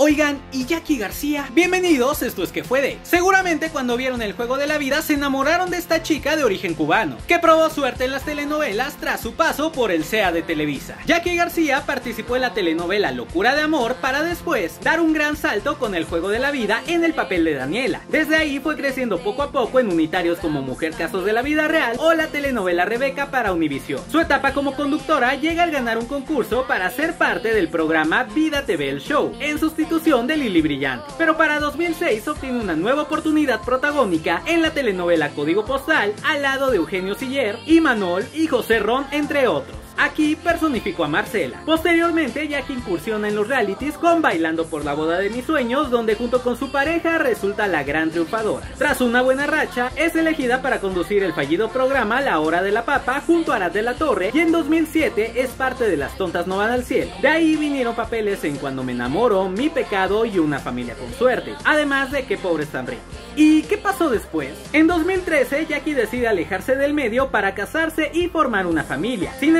Oigan, y Jackie García, bienvenidos, esto es que fue de. Seguramente cuando vieron el juego de la vida se enamoraron de esta chica de origen cubano, que probó suerte en las telenovelas tras su paso por el SEA de Televisa. Jackie García participó en la telenovela Locura de Amor para después dar un gran salto con el juego de la vida en el papel de Daniela. Desde ahí fue creciendo poco a poco en unitarios como Mujer Casos de la Vida Real o la telenovela Rebeca para Univision. Su etapa como conductora llega al ganar un concurso para ser parte del programa Vida TV El Show, en sustitución de Lili Brillante. Pero para 2006 obtiene una nueva oportunidad protagónica en la telenovela Código Postal al lado de Eugenio Siller, Manol y José Ron, entre otros. Aquí personificó a Marcela. Posteriormente, Jackie incursiona en los realities con Bailando por la boda de mis sueños, donde junto con su pareja resulta la gran triunfadora. Tras una buena racha, es elegida para conducir el fallido programa La Hora de la Papa junto a Arad de la Torre y en 2007 es parte de Las Tontas No Van al Cielo. De ahí vinieron papeles en Cuando me enamoro, Mi pecado y Una familia con suerte. Además de Que pobres tan ricos. ¿Y qué pasó después? En 2013, Jackie decide alejarse del medio para casarse y formar una familia. Sin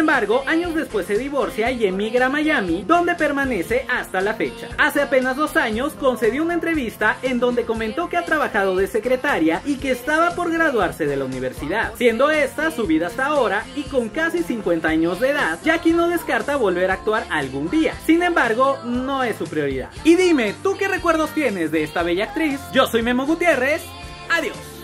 años después se divorcia y emigra a Miami, donde permanece hasta la fecha. Hace apenas dos años concedió una entrevista en donde comentó que ha trabajado de secretaria y que estaba por graduarse de la universidad, siendo esta su vida hasta ahora y con casi 50 años de edad, Jackie no descarta volver a actuar algún día. Sin embargo, no es su prioridad. Y dime, ¿tú qué recuerdos tienes de esta bella actriz? Yo soy Memo Gutiérrez Adiós.